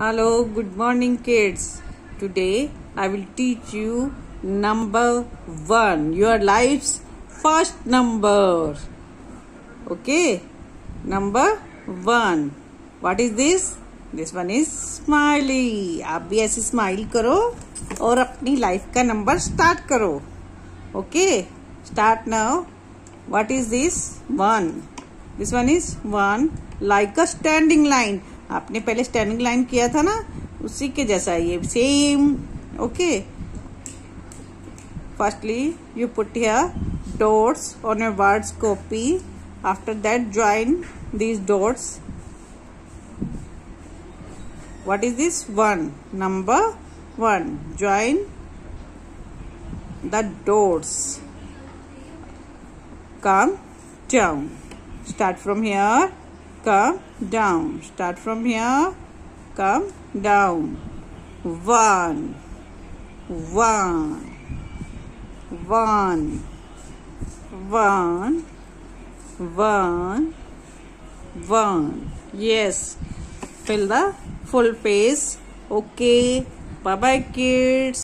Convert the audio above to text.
Hello, good morning, kids. Today I will teach you number one, your life's first number. Okay, number one. What is this? This one is smiley. आप भी ऐसे smile करो और अपनी life का number start करो okay start now what is this one this one is one like a standing line आपने पहले स्टैंडिंग लाइन किया था ना, उसी के जैसा ये same okay firstly you put here dots on a words copy after that join this dots what is this one number one join the dots come Chou start from here come down. Start from here. Come down. One. One. One. One. One. One. Yes. Fill the full page okay. Bye bye kids